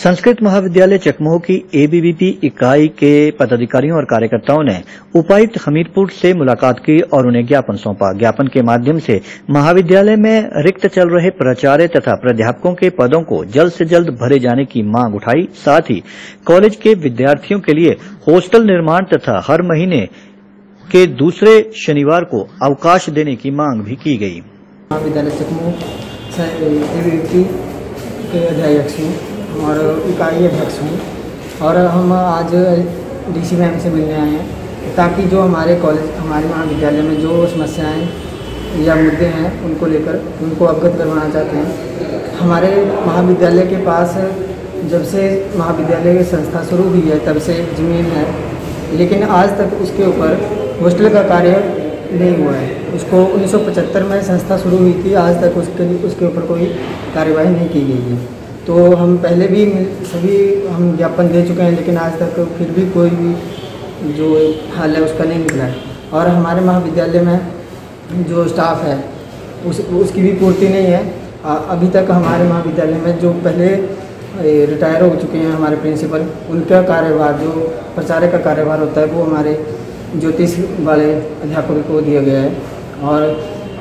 संस्कृत महाविद्यालय चकमोह की एबीवीपी इकाई के पदाधिकारियों और कार्यकर्ताओं ने उपायुक्त हमीरपुर से मुलाकात की और उन्हें ज्ञापन सौंपा। ज्ञापन के माध्यम से महाविद्यालय में रिक्त चल रहे प्राचार्य तथा प्राध्यापकों के पदों को जल्द से जल्द भरे जाने की मांग उठाई। साथ ही कॉलेज के विद्यार्थियों के लिए हॉस्टल निर्माण तथा हर महीने के दूसरे शनिवार को अवकाश देने की मांग भी की गई। महाविद्यालय चकमू एबीवीपी के अध्यक्ष और इकाई अध्यक्ष हूँ और हम आज डीसी मैम से मिलने आए हैं, ताकि जो हमारे कॉलेज हमारे महाविद्यालय में जो समस्याएँ या मुद्दे हैं, उनको लेकर, उनको अवगत करवाना चाहते हैं। हमारे महाविद्यालय के पास जब से महाविद्यालय की संस्था शुरू हुई है, तब से ज़मीन है, लेकिन आज तक उसके ऊपर हॉस्टल का कार्य नहीं हुआ है। उसको 1975 में संस्था शुरू हुई थी, आज तक उसके उसके ऊपर कोई कार्यवाही नहीं की गई है। तो हम पहले भी सभी हम ज्ञापन दे चुके हैं लेकिन आज तक फिर भी कोई भी जो हाल है उसका नहीं निकला है। और हमारे महाविद्यालय में जो स्टाफ है उस उसकी भी पूर्ति नहीं है। आ, अभी तक हमारे महाविद्यालय में जो पहले रिटायर हो चुके हैं हमारे प्रिंसिपल उनका कार्यभार जो प्रचार्य का कार्यभार होता है वो हमारे ज्योतिष वाले अध्यापक को दिया गया है। और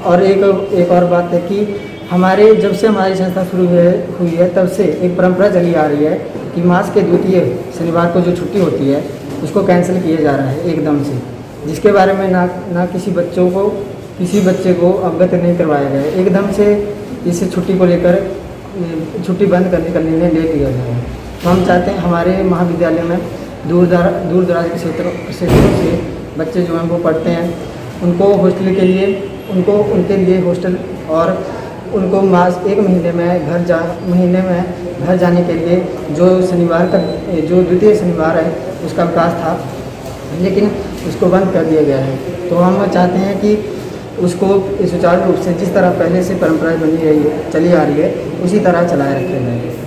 और एक एक और बात है कि हमारे जब से हमारी संस्था शुरू हुई है, तब से एक परंपरा चली आ रही है कि मास के द्वितीय शनिवार को जो छुट्टी होती है, उसको कैंसिल किया जा रहा है एकदम से। जिसके बारे में ना ना किसी बच्चों को, किसी बच्चे को अवगत नहीं करवाया गया एकदम से इस छुट्टी को लेकर छुट्टी बंद करने का निर्णय ले लिया गया है। तो हम चाहते हैं हमारे महाविद्यालय में दूर दरा, दूर दराज के क्षेत्रों क्षेत्रों से बच्चे जो हैं वो पढ़ते हैं। उनको हॉस्टल के लिए, उनको, उनके लिए हॉस्टल और उनको मास एक महीने में घर जा, महीने में घर जाने के लिए जो शनिवार का, जो द्वितीय शनिवार है, उसका अवकाश था, लेकिन उसको बंद कर दिया गया है। तो हम चाहते हैं कि उसको सुचारू रूप से, जिस तरह पहले से परंपरा बनी रही है, चली आ रही है, उसी तरह चलाए रखे। जाए